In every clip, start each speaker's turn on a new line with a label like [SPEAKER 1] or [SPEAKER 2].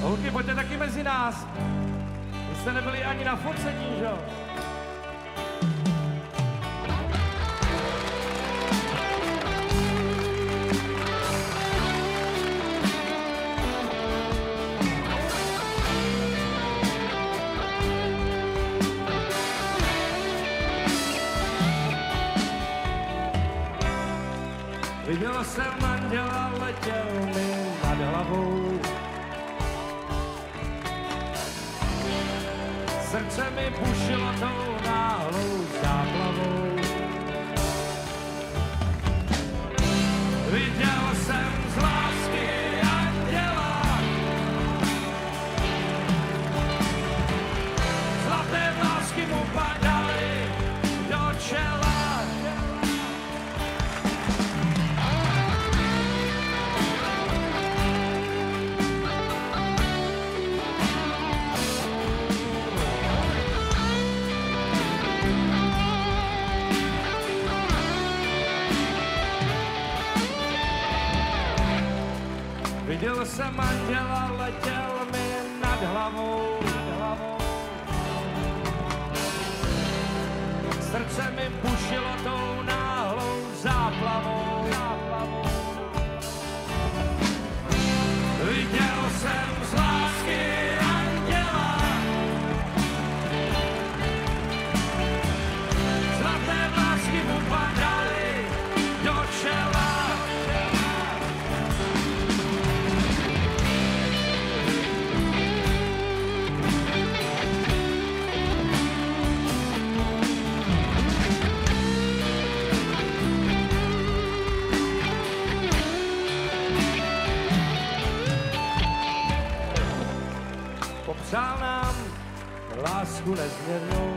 [SPEAKER 1] Holky, pojďte taky mezi nás. Vy jste nebyli ani na focení, že jo? Viděl jsem manžela, letěl mi nad hlavou. Srdce mi bušilo tou Viděl jsem anděla, letěl mi nad hlavou. hlavou. Srdce mi bušilo popřál nám lásku nezměrnou.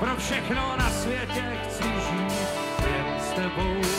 [SPEAKER 1] Pro všechno na světě chci žít jen s tebou.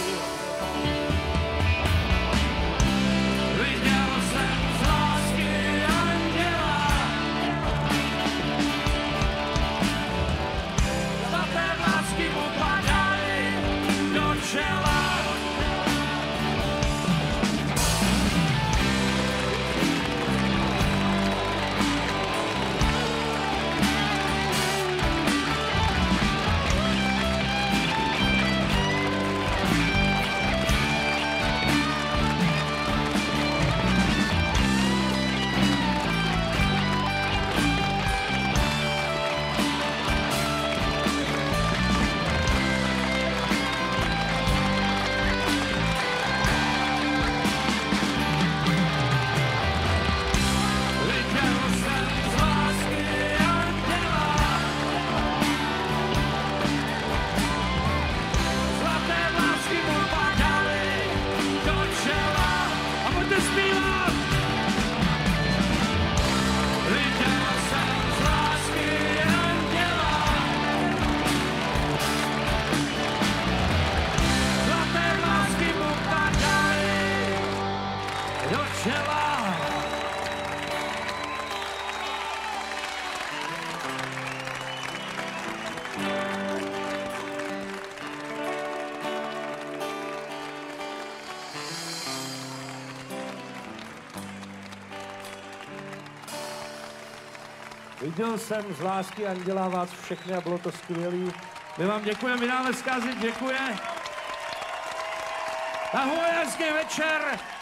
[SPEAKER 1] Do čela. Viděl jsem z lásky Anděla vás všechny a bylo to skvělé. My vám děkujeme, vy nám děkuje. Ahoj, hezký večer.